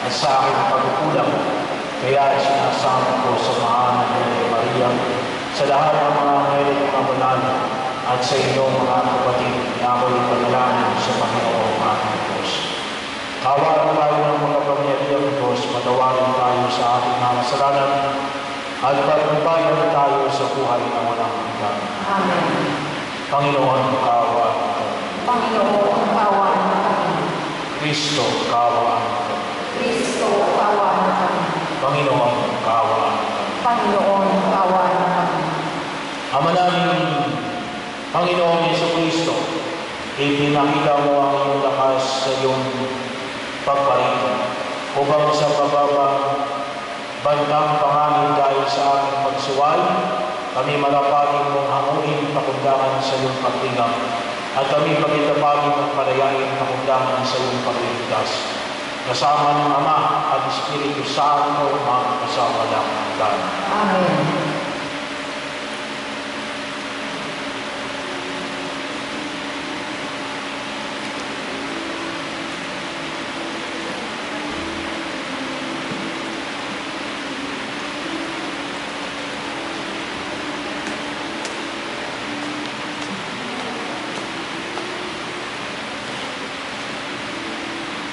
at sa aking pagkukulang. Kaya sinasama ko sa mahanan ni Maria sa lahat ng mga ngayon mga banal at sa inyong mga kapatid na ako'y panalangin sa Panginoon aking Diyos. Kawalan tayo ng mga pamilyang Diyos, patawarin tayo sa ating mga kasalanan at pagpapayan tayo sa buhay na walang hanggan. Amen. Panginoon, kaawaan ka. Panginoon, kawan kami. Kristo, kaawaan ka. Kristo, kawan kami. Panginoon, kaawaan ka. Panginoon, kawan kami. Ama namin, Panginoon Yeso Kristo, ipinakita mo ang iyong lakas sa iyong pagparitan upang sa pababa bandang pangamin dahil sa aming pagsuway, kami malapagin mong hanguin pakundangan sa iyong pagtingang at kami pagkitapagin mong palayain pakundangan sa iyong pagligtas. Kasama ng Ama at Espiritu Santo, magkasama lang hanggan. Amen.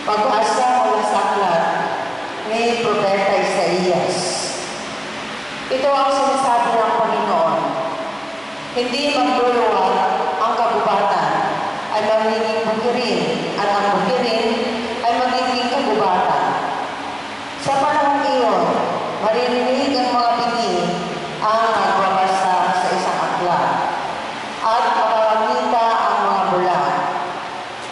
Pag-asa ni Propeta Isaías. Ito ang sinasabi ng Panginoon. Hindi magluluwag ang kagubatan ay magiging bukirin at ang bukirin ay magiging kagubatan. Sa panahon iyon, maririnig ang mga bingi ang nagbabasa sa isang aklat at makakakita ang mga bulan.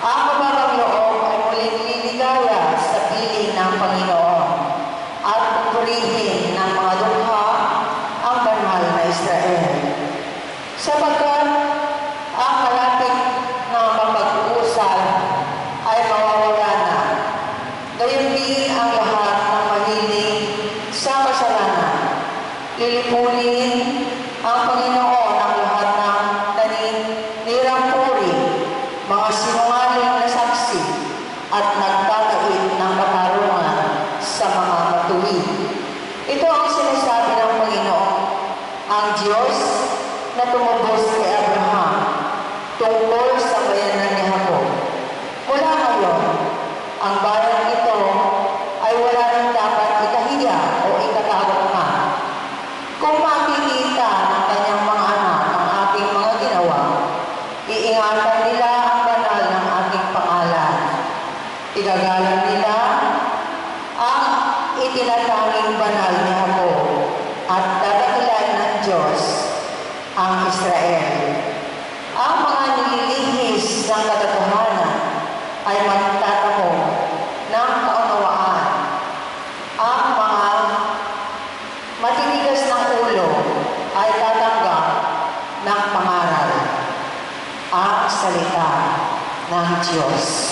Ang mabagang loob ay muling liligaya sa piling ng Panginoon at pupurihin ng mga dukha ang banal na Israel. Sapagkat ang malapit na mapag-uusal ay mawawala na. Gayon din ang lahat ng mahilig sa kasalanan. Lilipulin ang Panginoon ang lahat ng naninirang puri, mga sinungaling na saksi, at nagtatawid ng katarungan sa mga matuwid. Ito ang sinasabi ng Panginoon, ang Diyos na tumubos kay Abraham tungkol sa bayanan ni Jacob. Mula ngayon, ang bayan ito ay wala nang dapat ikahiya o ikatakot na. Kung makikita ng kanyang mga anak ang aking mga ginawa, iingatan nila ang banal ng aking pangalan. Igagalang nila ang itinatanging banal ni Jacob at dadakilan ng Diyos ang Israel. Ang mga nililihis ng katotohanan ay magtatamo ng kaunawaan. Ang mga matinigas ng ulo ay tatanggap ng pangaral. Ang salita ng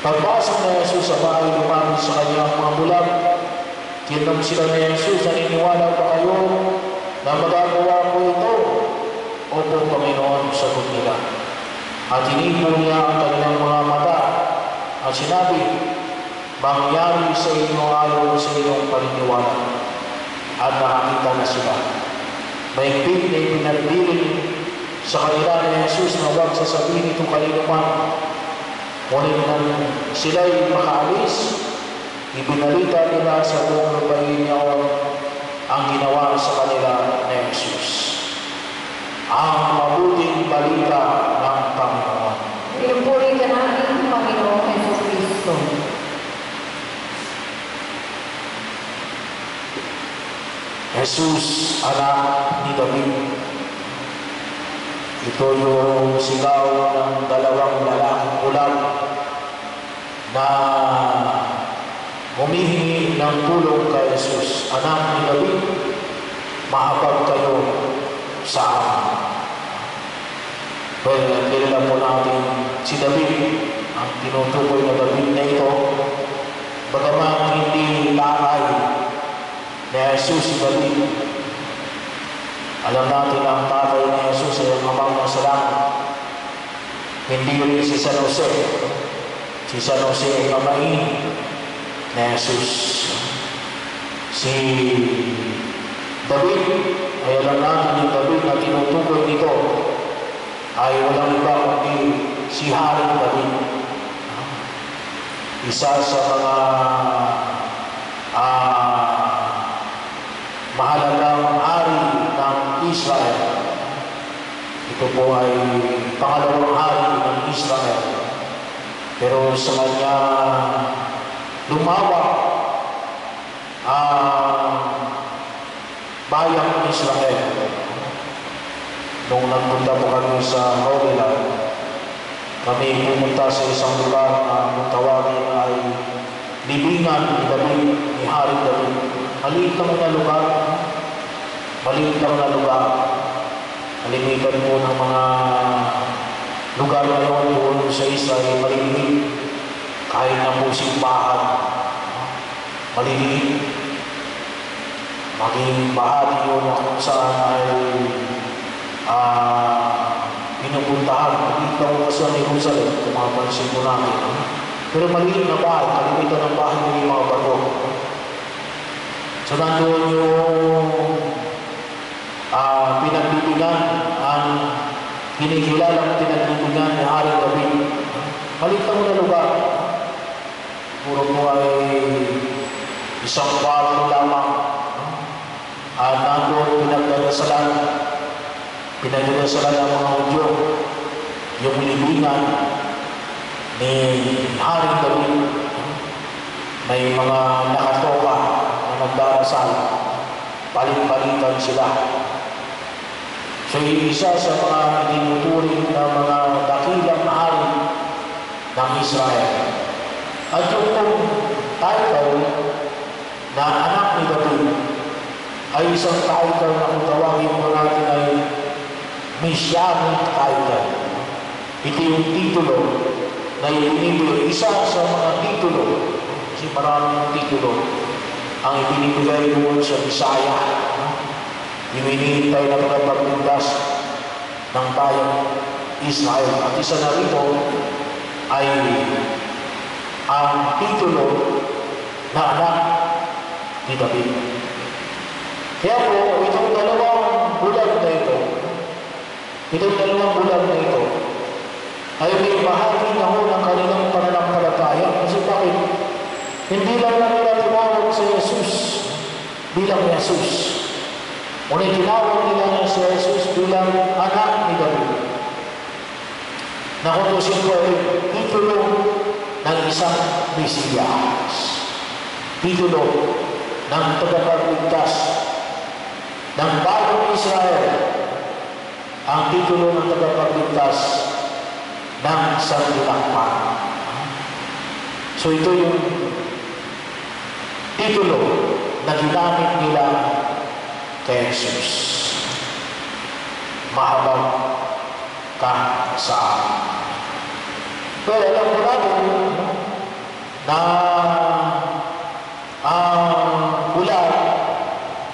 Pagpasok na Jesus sa bahay, lumapit sa kanya ang mga bulag. Tinanong sila ni Jesus, naniniwala ba kayo na magagawa ko ito? Opo, Panginoon, sagot nila. At hinipo niya ang kanilang mga mata at sinabi, mangyari sa inyo ayon sa inyong paniniwala. At nakakita na sila. Mahigpit na ipinagbilin sa kanila ni Jesus na huwag sasabihin ito kanino man. Ngunit nang sila'y makaalis, ibinalita nila sa buong lupain niya ang ginawa sa kanila ni Jesus. Ang mabuting balita ng Panginoon. Pinupuri ka namin, Panginoong Heso Kristo. Jesus, anak ni David. Ito yung sigaw ng dalawang lalaking ulam na humihingi ng tulong kay Jesus. Anak ni David, mahabag kayo sa amin. Well, kilala po natin si David, ang tinutukoy na David na ito, bagaman hindi taray ni Jesus si David. Alam natin na ang tatay ni Jesus ay ang amang nasa langit. Hindi rin si San Jose. Si San Jose ay kamain ni Jesus. Si David, ay alam natin ni David na tinutukoy nito ay walang iba kundi si Haring David. Isa sa mga ah mahalagang hari ng Israel. Ito po ay pangalawang hari ng Israel. Pero sa kanya lumawa ang bayan ng Israel. Nung nagpunta po kami sa Holy Land, kami pumunta sa isang lugar na tawagin ay libingan ni David, ni Hari David. Maliit na lugar. Maliit lang na lugar. Kalimitan po ng mga lugar na yun doon sa Israel, maliliit. Kahit na po simbahan, maliliit. Maging bahagi yun kung saan ay ah, pinupuntahan. Maliit lang po sa Jerusalem, kung mapansin po natin. Pero maliit na bahay, kalimitan ng bahay ng mga bago. So nandun yung uh, pinagbibigan, ang kinikilalang pinagbibigan ni Hari David. Maliit lang na lugar. Puro po ay isang kwarto lamang. At nandun pinagdadasalan, pinagdadasalan ng mga Hudyo, yung libingan ni Hari David. May mga nakatoka na nagdarasal, palit-palitan sila. Yung isa sa mga tinuturing na mga dakilang hari ng Israel. At yung title na anak ni David ay isang title na kung tawagin mo natin ay Messianic title. Ito yung titulo na ibinibigay. Isa sa mga titulo, kasi maraming titulo, ang ibinibigay doon sa Bisaya. Iminihintay na mga paglindas ng bayang Israel. At isa na rito ay ang titulo na anak ni David. Kaya po, itong dalawang bulag na ito, itong dalawang bulag na ito, ay may bahagi na ho ng kanilang pananampalataya. Kasi bakit? Hindi lang na nila tinawag si Jesus bilang Jesus. Ngunit tinawag nila si Jesus bilang anak ni David. Na kung tusin ko ay titulo ng isang Mesiyas. Titulo ng tagapagligtas ng bagong Israel ang titulo ng tagapagligtas ng sanlitakpan. So ito yung titulo na ginamit nila Jesus. Mahabag ka sa akin. Pero alam ko natin na ang ulan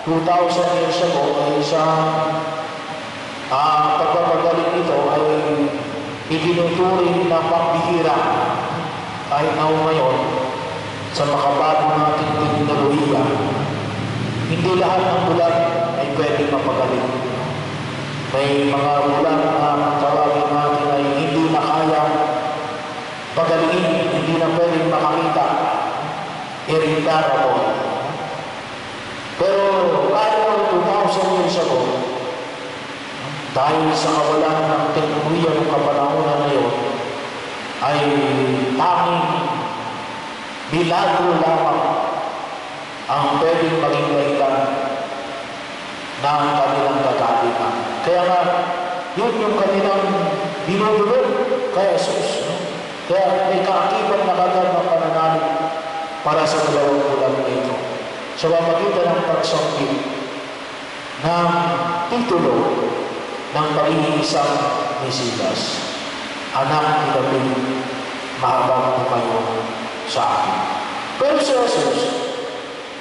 2,000 years ago ay isang ah pagpapagaling ito ay ibinuturing na pambihira kahit na ngayon sa makabago nating teknolohiya hindi lahat ng bulan ay pwedeng mapagaling. May mga bulan na tawagin natin ay hindi na kaya pagalingin, hindi na pwedeng makakita. Irreparable. Pero mo 2,000 years ago, dahil sa kawalan ng teknolohiya ng kapanahonan na yun, ay tanging milagro lamang ang pwedeng maging dahilan ng kanilang kagalitan. Kaya nga, yun yung kanilang binubulog kay Jesus. No? Kaya may kaakibat na kagad ng pananalig para sa dalawang bulan na ito. Sa pamagitan ng pagsangkit ng titulo ng pag-iisang Mesias. Anak ni David, mahabag mo kayo sa akin. Pero si Jesus,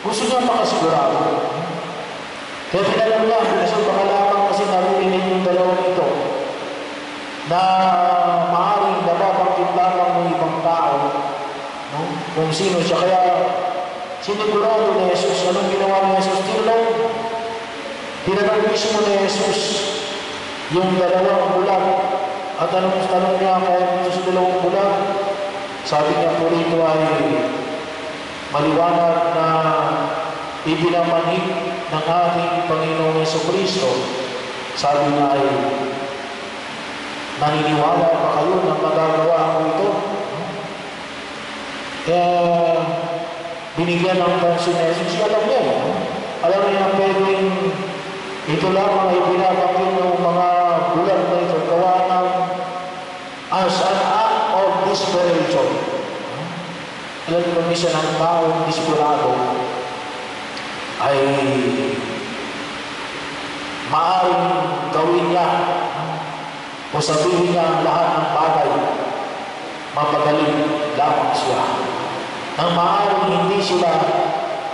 gusto niya makasigurado. Kaya tinanong niya, kasi baka kasi naririnig yung dalawang ito na maaaring nababanggit lamang ng ibang tao no? Kung sino siya. Kaya sinigurado ni Jesus, anong ginawa ni Jesus? Tinanong, tinanong mismo ni Jesus yung dalawang bulan. At anong tanong niya dito sa dalawang bulan? Sabi niya po rito ay maliwanag na ibinamanig ng ating Panginoong Yeso Kristo. Sabi niya ay naniniwala pa kayo na magagawa ko ito? Kaya binigyan ng pansin na Jesus, alam niya eh. Alam niya na pwedeng ito lamang ay binabanggit ng mga bulan na ito gawa ng as an act of desperation. Alam niyo, misa ng taong desperado ay maaaring gawin niya o sabihin niya ang lahat ng bagay mapagaling lamang siya. Nang maaaring hindi sila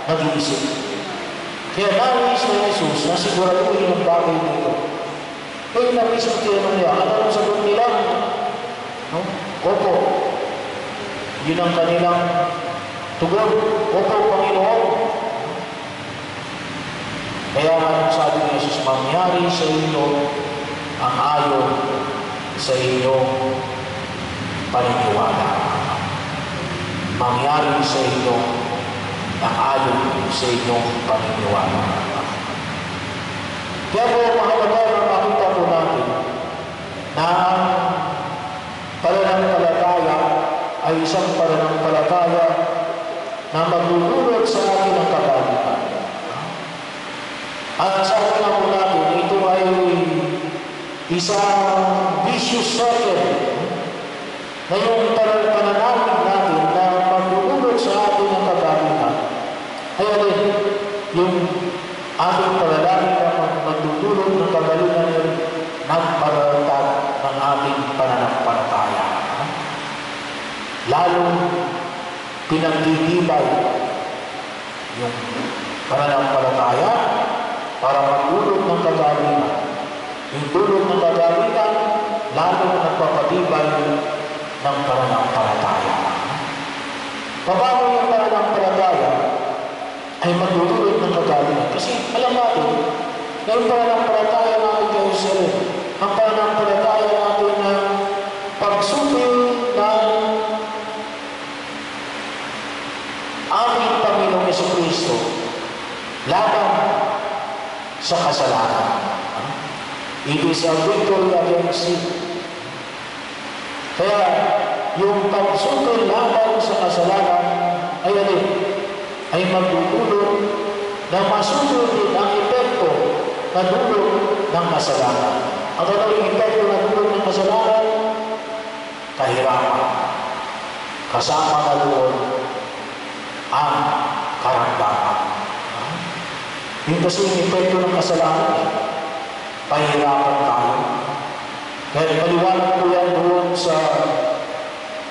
nag-iisip. Kaya nais na Jesus na siguraduhin ang bagay nito. Kaya na mismo tinanong niya, ano ang sagot nila? No? Opo. Yun ang kanilang tugon. Opo, Panginoon. Kaya nga sabi ni Jesus, mangyari sa inyo ang ayon sa inyong paniniwala. Mangyari sa inyo ang ayon sa inyong paniniwala. Po, mahalaga na makita po natin na ang pananampalataya ay isang pananampalataya na magdudulot sa atin ng kabalitan. At sabi nga po natin, ito ay isang vicious circle na yung pananamig natin na magdudulot sa atin ng kabalitan. Ay alin, yung ating panalangin na magdudulot ng kabalitan ay nagparatag ng ating pananampalataya. Lalong pinagtitibay yung pananampalataya para magdulot ng kagalingan. Yung dulot ng kagalingan, lalo nagpapatibay ng pananampalataya. Paano yung pananampalataya ay magdudulot ng kagalingan? Kasi alam natin, na yung pananampalataya natin kay Israel, ang pananampalataya natin na pagsupil ng aming Panginoong Yeso Kristo laban sa kasalanan. It is a victory against sin. Kaya, yung pagsukil laban sa kasalanan ay ano, ay magdudulot na masusunod din ang epekto na dulot ng kasalanan. At ano yung epekto na dulot ng kasalanan? Kahirapan. Kasama na doon ang karamdaman. Yung kasi yung epekto ng kasalanan, eh. pahirapan tayo. Kaya maliwanag po yan doon sa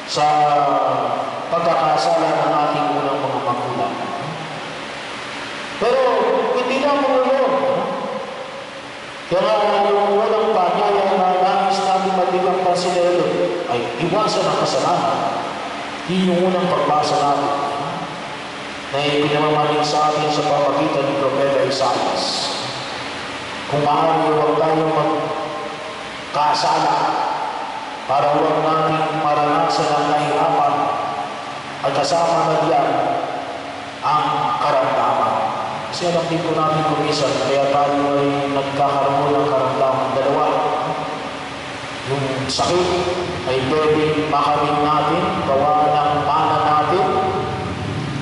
sa pagkakasala ng ating unang mga magulang. Pero hindi lang po yun. Kaya yung unang panyaya na nangis namin mabilang pansinelo ay iwasan ang kasalanan. Yun yung unang pagbasa natin na ipinamamaling sa atin sa pamagitan ni Propeta Isaias. Kung maaari, huwag tayong magkasala para huwag natin maranasan ang kahirapan at kasama na diyan ang karamdaman. Kasi alam din po natin kumisan, kaya tayo ay nagkakaroon ng karamdaman. Dalawa, yung sakit ay pwedeng makamit natin, gawa ng mana natin,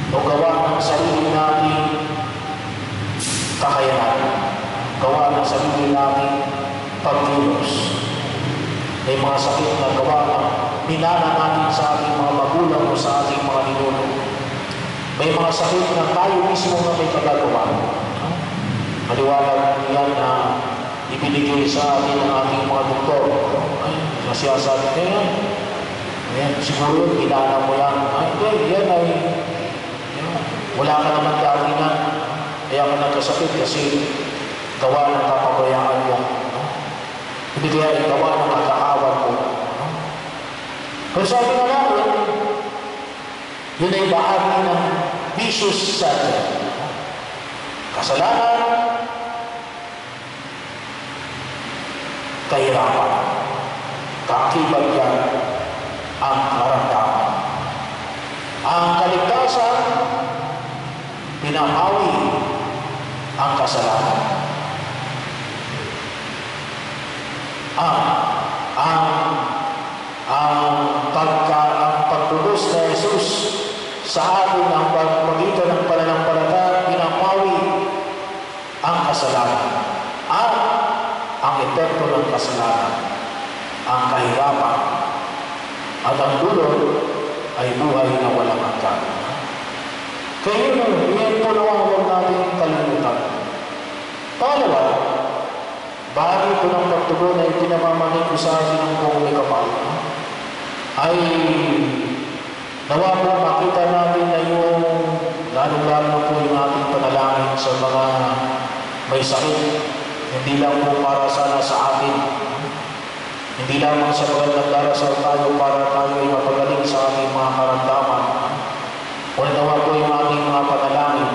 o gawa ng sarili natin kakayanan. Gawa ng sarili natin pagkilos. May mga sakit na gawa ng minana natin sa ating mga magulang o sa ating mga ninuno. May mga sakit na tayo mismo na may kagagawa. Maliwanag yan na ibinigay sa atin ng ating mga doktor. Ay, nasiyasabi na yan. Ayan, siguro ginana mo yan. Ay, hindi, yan ay wala ka naman dati na. Kaya ka nagkasakit kasi gawa ng kapabayaan mo. Hindi kaya igawa ng kakaawat mo. Pero sabi nga natin, yun ay bahagi ng vicious circle. Kasalanan, kahirapan, kakibat yan ang karamdaman. Ang kaligtasan, pinapawi ang kasalanan. Ang ang ang pagka ang pagtubos na Jesus sa atin ang pagpagitan ng pananampalataya pinapawi ang kasalanan at ang epekto ng kasalanan ang kahirapan at ang dulot ay buhay na walang hanggan. Kaya yun, yun po naman huwag natin kalimutan. Pangalawa, bahagi po ng pagtugon ay pinamamanin ko sa atin ng buong may kapal. Ay nawa po makita natin na yung lalo-lalo po yung ating panalangin sa mga may sakit. Hindi lang po para sana sa atin. Hindi lamang sa magandang darasal tayo para tayo ay mapagaling sa ating mga karamdaman. Kung nawa po yung ating mga panalangin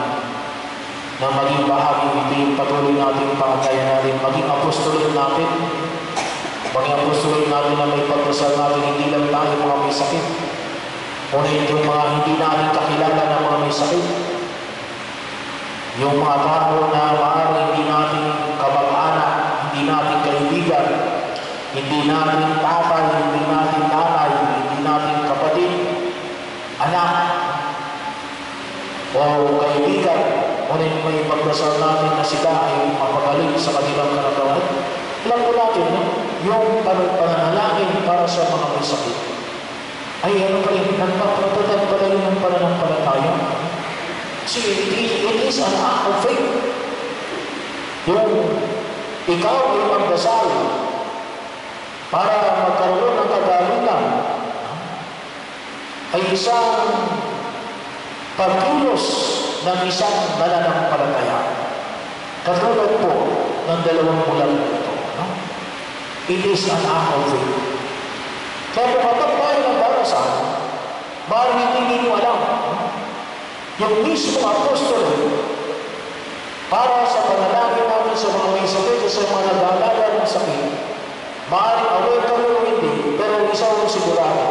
na maging patuloy natin pangatayan natin, maging apostolin natin, maging apostolin natin na may pagdasal natin, hindi lang tayo mga may sakit. Ngunit yung mga hindi natin kakilala na mga may sakit, yung mga tao na maaari hindi natin kamag-anak, hindi natin kaibigan, hindi natin tatay, hindi natin nanay, hindi natin kapatid, anak, o kaibigan, ngunit may pagdasal natin na sila ay mapagaling sa kanilang karagawan. Alam ko natin, no? yung pan- pananalangin para sa mga may sakit, ay ano pa rin, nagpapatagad pa rin ng pananampalataya. Kasi it is, it is an act of faith. Yung ikaw ay magdasal para magkaroon ng kagalingan ay isang pagkilos ng isang nananampalataya. Katulad po ng dalawang bulan na ito. No? It is an act of faith. Kaya kapag tayo ng darasal, maaaring hindi ninyo alam, no? yung mismo apostol, para sa panalangin namin sa mga may sakit o sa mga nag-aalaga ng sakit, maaaring aware ka o hindi, pero isa ko sigurado,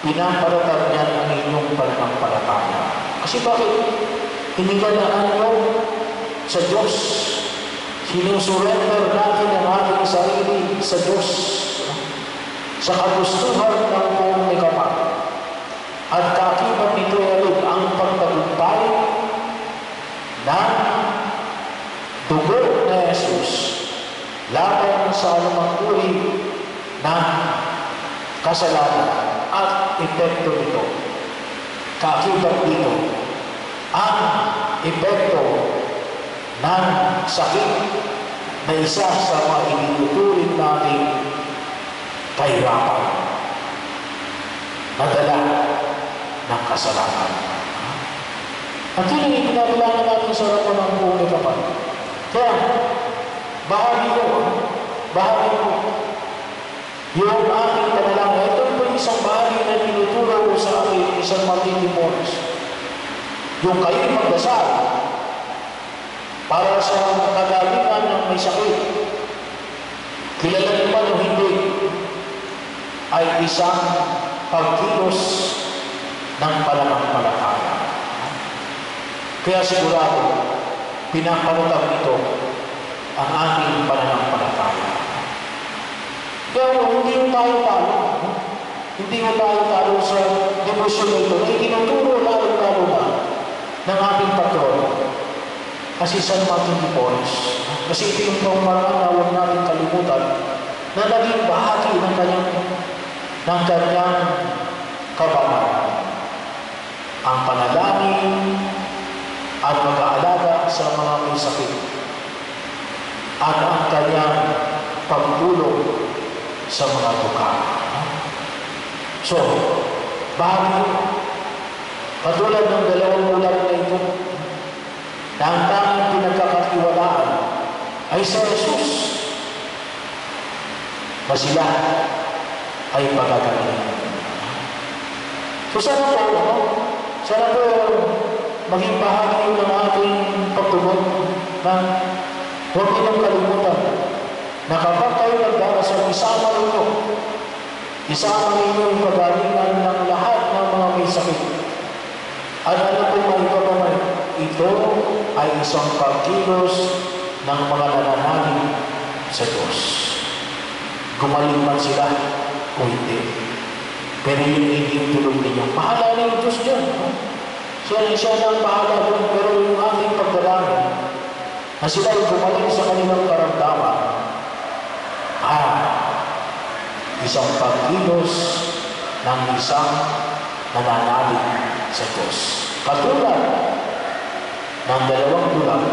pinaparatag niyan ang inyong pananampalataya. Kasi bakit? Hinigalaan nyo sa Diyos. Sinusurrender natin ang ating sarili sa Diyos sa kagustuhan ng buong may kapal. At kakibat nito ay alin ang pagtagumpay ng dugo na Jesus laban sa anumang uri ng kasalanan at epekto nito. Kakibat dito ang epekto ng sakit na isa sa mga itinuturing nating kahirapan na dala ng kasalanan. At yun ang ipinaglanan natin sa harapan ng buong kapal. Kaya, bahagi ko, bahagi ko, yung aking panalangin, ito po isang bahagi na tinuturo ko sa akin, isang Martin de Porres. Yung kayo'y magdasal para sa kagalingan ng may sakit. Kilala ba o hindi, ay isang pagkilos ng pananampalataya. Kaya sigurado, pinapanatag nito ang ating pananampalataya. Kaya hindi mo tayo talo. Hindi mo tayo talo sa devotion na ito. Ay tinuturo lalo-lalo na ng ating patron. Kasi San Martin de Porres. Kasi ito yung pamamaraan na huwag natin kalimutan na naging bahagi ng kanyang ng kanyang kabangan. Ang panalangin at mag-aalaga sa mga may sakit at ang kanyang pagtulong sa mga duka. So, bahagi katulad ng dalawang na ang tanging pinagkakatiwalaan ay sa Jesus na sila ay pagagaling. So sana po, no? sana po maging bahagi ng ating pagtugon na huwag nilang kalimutan na kapag kayo nagdarasal, isama ninyo, isama ninyo yung kagalingan ng lahat ng mga may sakit. At ano po may pagkamay? Ito ay isang pagkilos ng mga nananalig sa Diyos. Gumaling man sila o hindi. Pero yun hindi tulong ninyo. Bahala na yung Diyos dyan. No? Siya, siya na bahala doon. Pero yung ating pagdalangin, na sila ay gumaling sa kanilang karamdaman, ah, isang pagkilos ng isang nananalig sa Diyos. Katulad ng dalawang tulang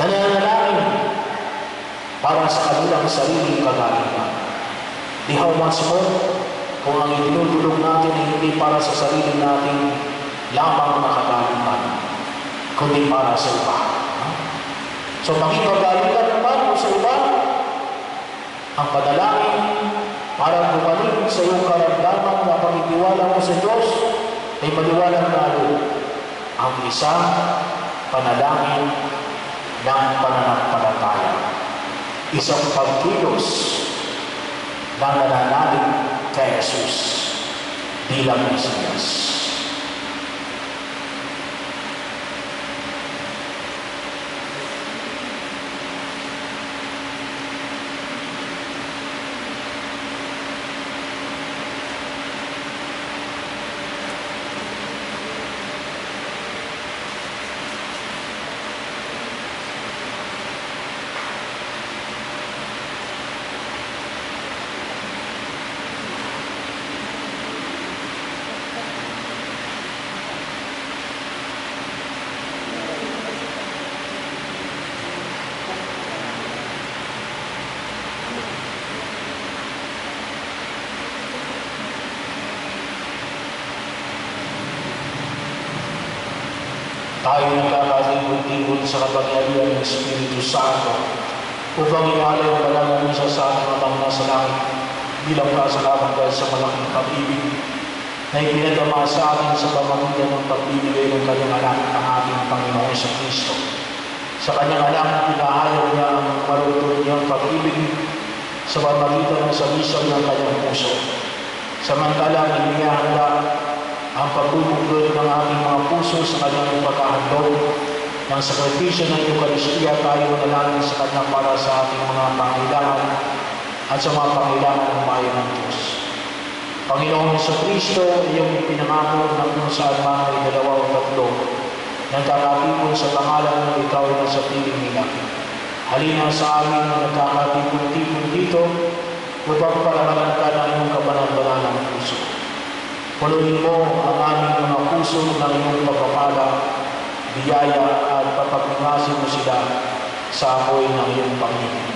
na nananalangin para sa kanilang sariling kagalingan. Di how much more kung ang itinutulong natin ay hindi para sa sarili natin lamang na kagalingan, kundi para sa iba. So maging kagalingan naman o sa iba, ang panalangin para gumaling sa iyong karamdaman na pagitiwala mo sa Diyos ay maliwalang lalo ang isang panalangin ng pananampalataya. Isang pagkilos na nananalig kay Jesus bilang Mesiyas. tayo nagkakalimod-limod sa kapangyarihan ng Espiritu Santo upang iwala yung banal sa ating mga nasa langit bilang kasalamat dahil sa malaking pag-ibig na ipinadama sa atin sa pamamagitan ng pagbibigay ng kanyang anak ang ating Panginoon sa Kristo. Sa kanyang anak, pinahayag niya ang marutong niyang pag-ibig sa pamamagitan ng sabisan ng kanyang puso. Samantalang inihanda ang pagbubugod ng ating mga puso sa kanyang pagkahandog ng sakripisyo ng Eucharistia tayo manalangin sa kanya para sa ating mga pangailangan at sa mga pangailangan ng bayan ng Diyos. Panginoon sa Kristo, iyong ipinangako na kung saan man ay dalawa o tatlo, nagkakatipon sa pangalan ng ikaw na sa piling nila. Halina sa amin na nagkakatipon-tipon dito upang parangalan ka ng iyong kabanal-banal ng puso. Punuin mo ang aming mga puso ng iyong pagpapala, biyaya at papaglingasin mo sila sa amoy ng iyong pag-ibig.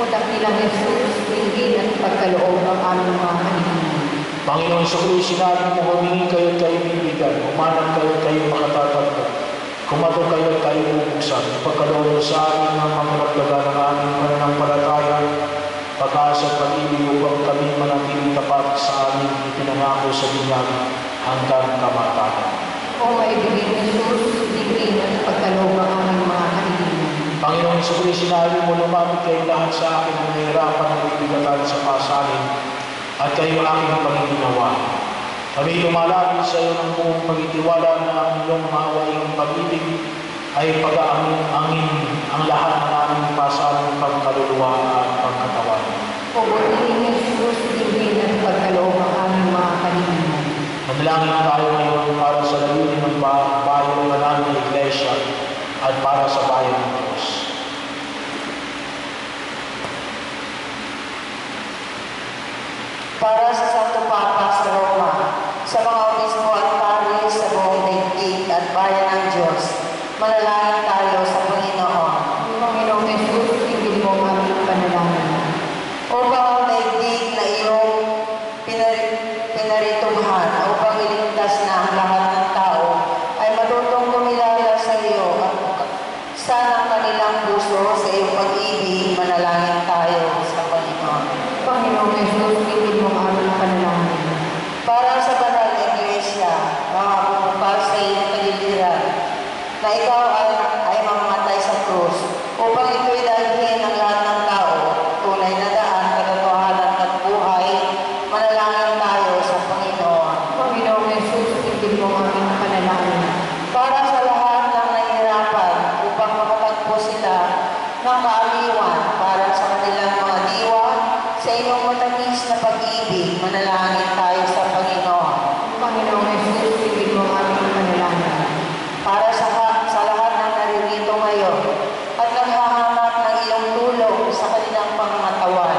O dakilang Jesus, hindi at pagkaloob ang aming mga kanilang. Panginoon sa Kristo, sinabi mo, humingi kayo at kayo bibigyan, umanap kayo at kayo makatatagpo, kumato kayo at kayo bubuksan, ipagkaloob mo sa amin ng mga magdaga ng aming pananampalataya, pag-asa at pag-ibig upang kami manatiling tapat sa aming ipinangako sa binyag hanggang kamatayan. O maibigin Jesus, hindi at pagkaloob ang aming mga kanilang. Panginoon sa Kristo, sinabi mo, lumapit kayo lahat sa akin na nahihirapan at ibigatan sa pasalin at kayo aking panginginawa. Kami lumalapit sa iyo ng buong pagtitiwala na ang iyong mahawaing pag-ibig ay pag-aangin angin ang lahat ng aming pasalong pagkaluluwa at pagkatawan. O butihin Jesus, hindi at pagkaloob ang aming mga kanilang. Manalangin tayo ngayon para sa layunin ng ba- bayan ng Iglesia at para sa bayan ng Diyos. Para sa Santo Papa sa Roma, sa mga obispo at pari sa buong daigdig at bayan ng Diyos, manalangin tayo sa Panginoon. Panginoong Jesus, tigil mo ang aming panalangin. Upang ang daigdig na iyong pinar- pinarituhan, upang iligtas na ang lahat ng tao, ay matutong kumilala sa iyo at sana ang kanilang puso sa iyong pag-ibig, manalangin tayo sa Panginoon. Panginoong Jesus, tigil mo ang aming panalangin. Para sa banal na iglesia, mga pumupal sa iyong kaliliran, na ikaw ay, ay mamamatay sa krus, upang ito'y dalhin ang lahat ng tao, tunay na daan, katotohanan at buhay, manalangin tayo sa Panginoon. Panginoong Jesus, tigil mo ang aming panalangin. Para sa lahat ng nahihirapan, upang makatagpo sila ng kaaliwan para sa kanilang mga diwa, sa iyong matamis na pag-ibig, manalangin tayo sa Panginoon. Panginoong Jesus, tigil mo ang aming panalangin. Para sa, sa lahat ng naririto ngayon at naghahanap ng iyong tulong sa kanilang pangangatawan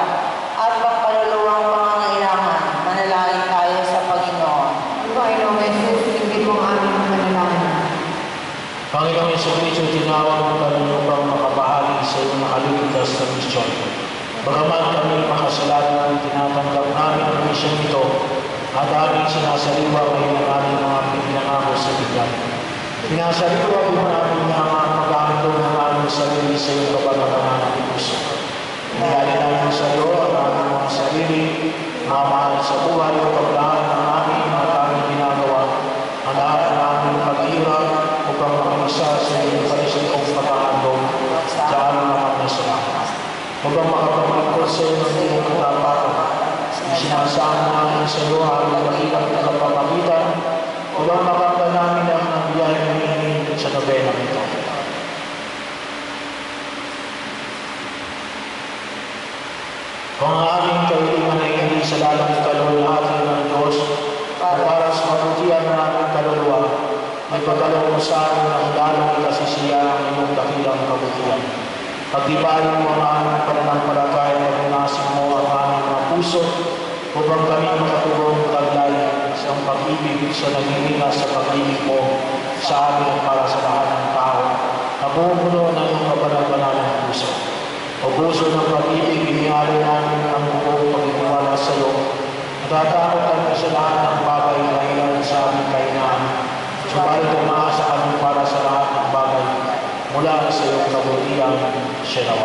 at pagkaluluwang pangangailangan, manalangin tayo sa Panginoon. Panginoong Jesus, tigil mo ang aming panalangin. Panginoong Yesu Cristo, tinawag mo kami upang makabahagi sa iyong nakaligtas na misyon. Bagamat kami makasalanan, tinatanggap namin ang misyon ito at aming sinasaliwa ngayon ang aming mga pinangako sa bigyan. Pinasaliwa mo namin na mga pag-aandong ng aming sarili sa iyong kabagabanan ng puso. Inayali namin sa iyo ang aming mga sarili, mga mahal sa buhay o paglaan ng aming at aming ginagawa, ang lahat ng aming paghihirap upang makisa sa iyong panisikong pag-aandong sa aming mga nasalamat. Upang makapaglingkod sa iyo ng iyong katapatan, isinasama namin sa iyo ang aming mahirap na kapamagitan upang makapal namin ang inihinit sa nobena ito. Kung ang aming kailiman ay hindi sa lalong kalulahati ng Diyos, para sa kabutihan ng aming kaluluwa, may pagalaw mo sa amin ang lalong ikasisiya ang iyong dakilang kabutihan. Pagdibayin mo ang aming pananampalataya at unasin mo ang aming mga puso upang kami makatulong taglay sa pag-ibig sa naghihinga sa pag-ibig mo sa amin at para sa lahat ng tao na bumubuno ng kabanal-banal ng puso. O puso ng pag-ibig, inihari namin ang buong pagkikuwala sa iyo. Natatakot sa lahat ng bagay na ilan sa aming kainaan. Subalit umaasa kami para sa lahat ng bagay mula sa iyong kabutihan siya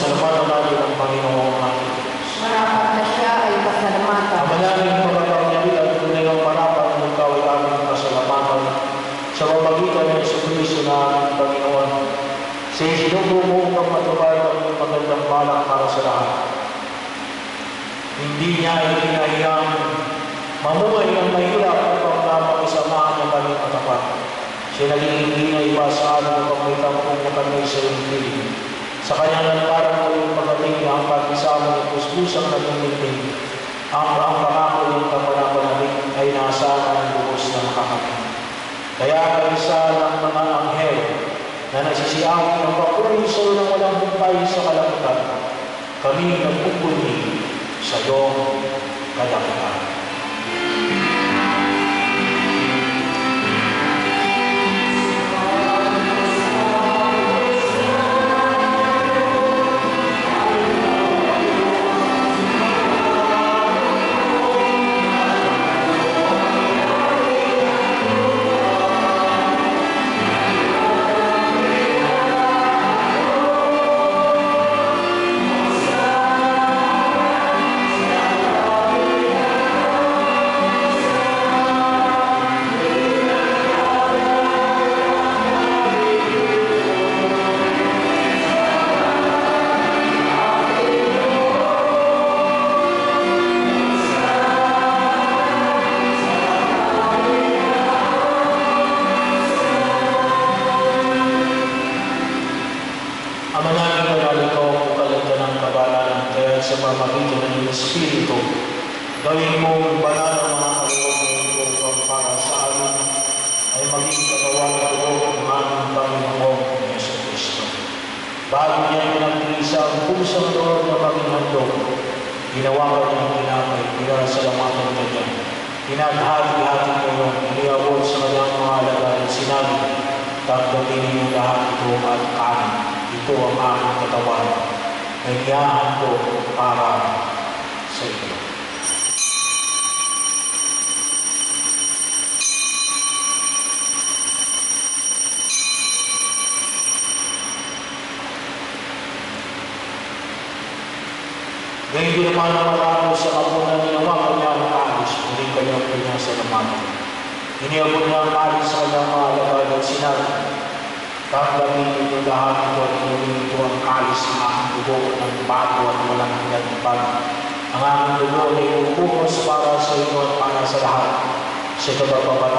Salamatan ng Panginoong aking Diyos. Marapat na siya ay pasalamatan. Kamalaring pagkakangyari at tunay ang marapat ng ikaw ay aming pasalamatan sa pamagitan ng Isokristo na aming Panginoon. Sa mo upang matupay ang iyong para sa lahat. Hindi niya itinahiyang mamuhay ng mahirap upang lamang isamahan ang kanyang katapat. Siya naging hindi na iba sa amin upang sa iyong piling. Sa kanya nagparang ko yung pagating ang pag-isama ng puspusan na tumitin. Ang ang pangako ng kapanapanabik ay nasama ng lubos ng kakapit. Kaya kaisa ng mga anghel na nagsisiyawin ng papuriso ng walang humpay sa kalamutan, kami nagpupuni sa iyong kalamutan.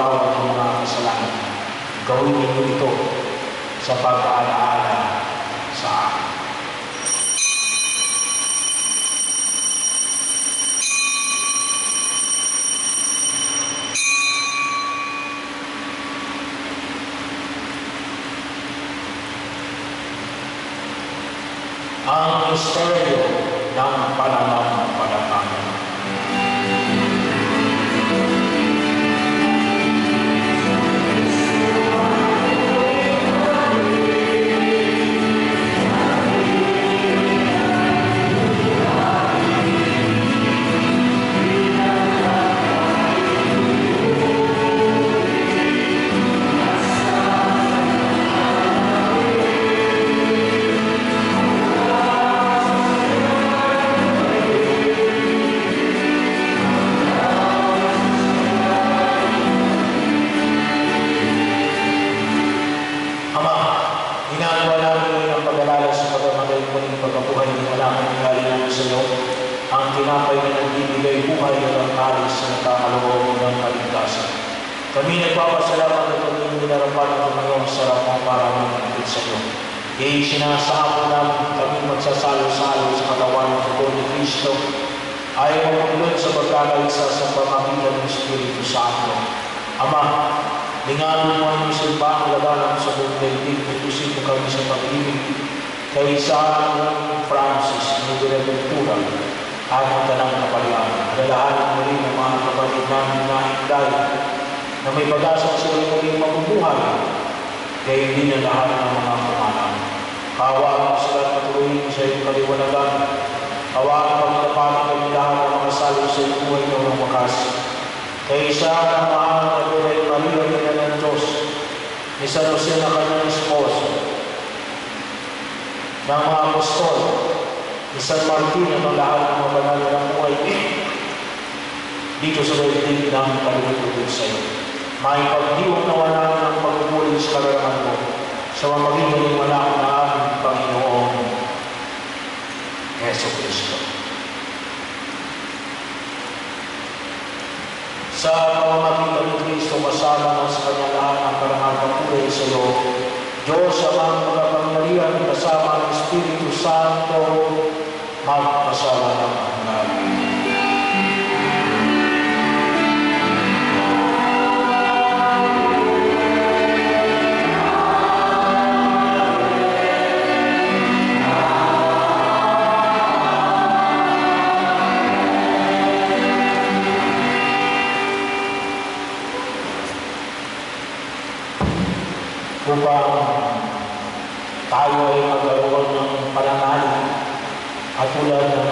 bawat mga kasalanan. Gawin ninyo ito sa pag-aalaala sa akin. ang misteryo ng pananampalataya. ito ang alis ng kakaloob ng kaligtasan. Kami nagpapasalamat at kami minarapat ang ngayon sa rapang para manapit sa iyo. Kaya sinasako namin kami magsasalo-salo sa katawan ng Tugon ni Kristo ay mapulot sa pagkakaisa sa pamagitan ng Espiritu Santo. Ama, lingalan mo ang isang pakalagalan sa buong daigdig at usin mo kami sa pag-ibig kay Sarah Francis ng Direventura at ang tanang kapalian. Alalahanin mo rin ang mga kapatid namin na hinday na may pag-asa sila muling mabubuhay kaya hindi na lahat ng mga kumalang. Kawaan mo sila at patuloyin sa iyong kaliwanagan. Kawaan mo pagkakapanin kami lahat ng mga salo sa iyong buhay na wakas. Kaya isa ang mahal na Birhen Maria nila ng Diyos, ni San Jose na kanyang esposo, ng mga apostol, ni San Martin ang lahat ng mga banal ng buhay dito sa daigdig ng kalulutugan sa iyo. May pagdiwang na wala ng pagpupuli sa karaman mo sa mamagitan ng wala na aming Panginoon Yeso Kristo. Sa pamamagitan ni Kristo kasama ng sa kanya lahat ng karangal pagpupuli sa iyo, Diyos ang makapangyarihan kasama ng Espiritu Santo 好。At